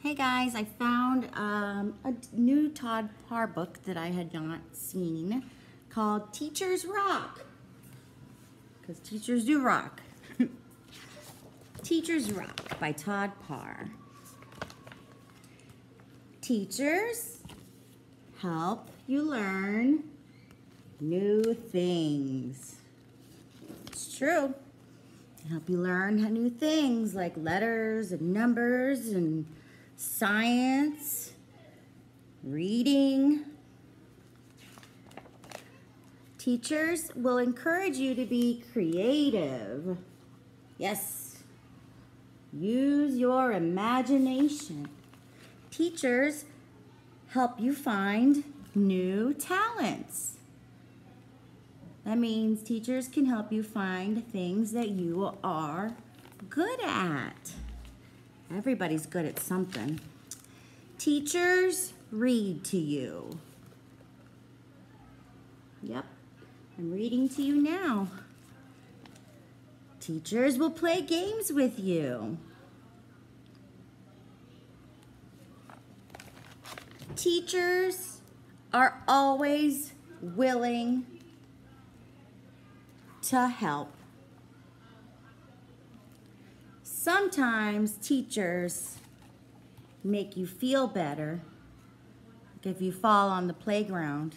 Hey guys, I found um, a new Todd Parr book that I had not seen called Teachers Rock. Because teachers do rock. Teachers Rock by Todd Parr. Teachers help you learn new things. It's true. Help you learn new things like letters and numbers and science, reading. Teachers will encourage you to be creative. Yes. Use your imagination. Teachers help you find new talents. That means teachers can help you find things that you are good at. Everybody's good at something. Teachers read to you. Yep, I'm reading to you now. Teachers will play games with you. Teachers are always willing to help. Sometimes teachers make you feel better. Like if you fall on the playground,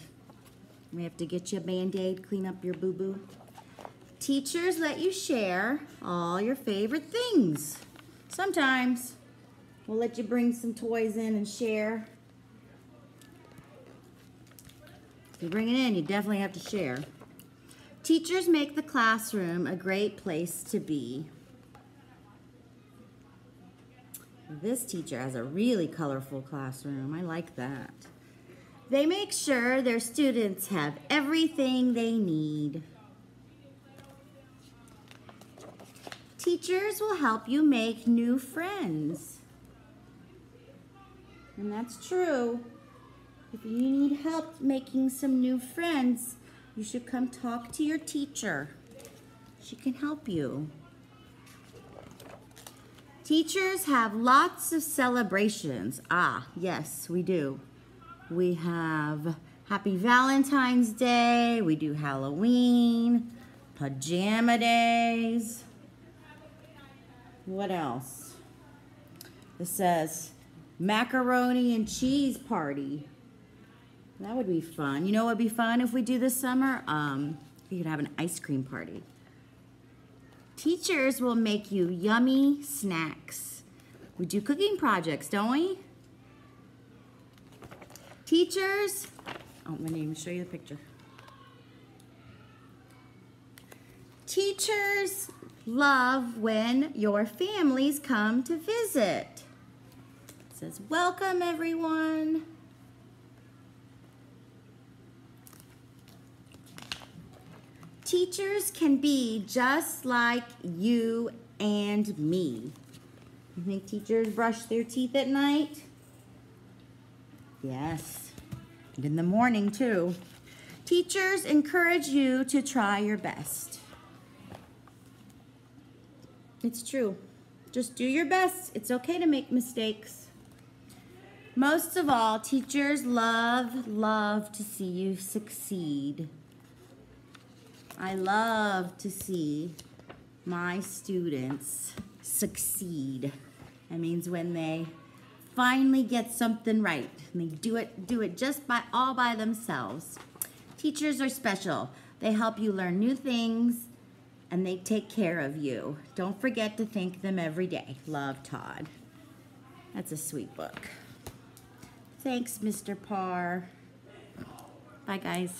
we have to get you a band-aid, clean up your boo-boo. Teachers let you share all your favorite things. Sometimes we'll let you bring some toys in and share. If you bring it in, you definitely have to share. Teachers make the classroom a great place to be. This teacher has a really colorful classroom. I like that. They make sure their students have everything they need. Teachers will help you make new friends. And that's true. If you need help making some new friends, you should come talk to your teacher. She can help you. Teachers have lots of celebrations. Ah, yes, we do. We have Happy Valentine's Day. We do Halloween, Pajama Days. What else? It says macaroni and cheese party. That would be fun. You know what would be fun if we do this summer? Um, we could have an ice cream party. Teachers will make you yummy snacks. We do cooking projects, don't we? Teachers, oh, let me even show you the picture. Teachers love when your families come to visit. It says, welcome everyone. Teachers can be just like you and me. You think teachers brush their teeth at night? Yes, and in the morning too. Teachers encourage you to try your best. It's true. Just do your best. It's okay to make mistakes. Most of all, teachers love, love to see you succeed. I love to see my students succeed. That means when they finally get something right and they do it do it just by all by themselves. Teachers are special. They help you learn new things and they take care of you. Don't forget to thank them every day. Love Todd. That's a sweet book. Thanks, Mr. Parr. Bye, guys.